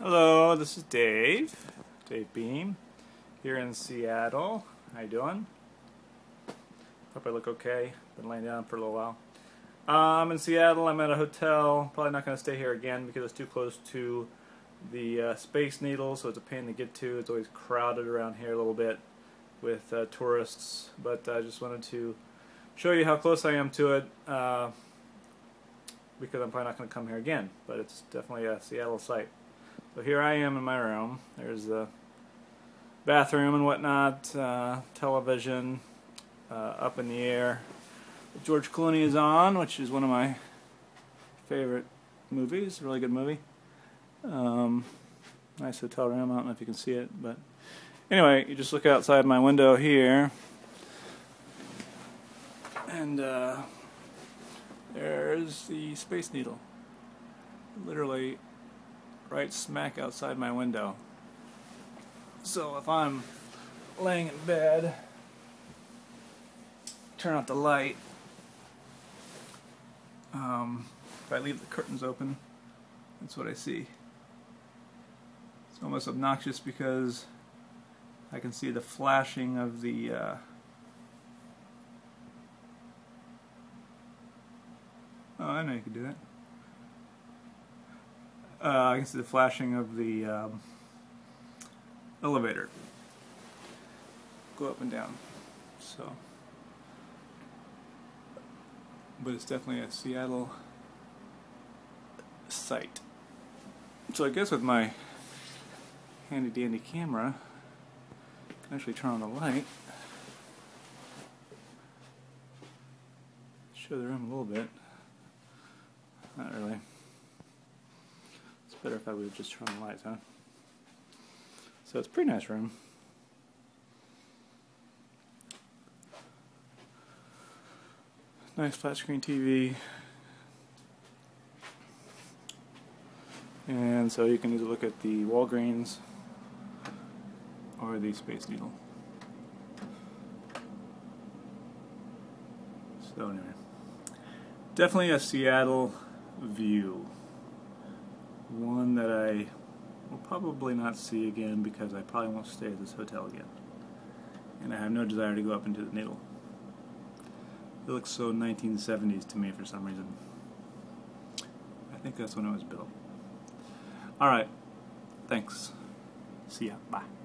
Hello, this is Dave, Dave Beam, here in Seattle. How you doing? Hope I look okay. Been laying down for a little while. I'm in Seattle. I'm at a hotel. Probably not going to stay here again because it's too close to the uh, Space Needle, so it's a pain to get to. It's always crowded around here a little bit with uh, tourists, but I just wanted to show you how close I am to it uh, because I'm probably not going to come here again, but it's definitely a Seattle site. So here I am in my room. There's the bathroom and whatnot, uh, television uh, up in the air. George Clooney is on, which is one of my favorite movies. Really good movie. Um, nice hotel room. I don't know if you can see it, but anyway, you just look outside my window here, and uh, there's the Space Needle. Literally right smack outside my window. So if I'm laying in bed, turn out the light, um, if I leave the curtains open, that's what I see. It's almost obnoxious because I can see the flashing of the uh, Oh, I know you can do that. Uh, I can see the flashing of the um, elevator go up and down. So, but it's definitely a Seattle site. So I guess with my handy dandy camera, I can actually turn on the light, show the room a little bit. Not really. It's better if I would just turn the lights, huh? So it's a pretty nice room. Nice flat screen TV. And so you can either look at the Walgreens or the Space Needle. So anyway, definitely a Seattle view. One that I will probably not see again because I probably won't stay at this hotel again. And I have no desire to go up into the needle. It looks so 1970s to me for some reason. I think that's when it was built. Alright, thanks. See ya. Bye.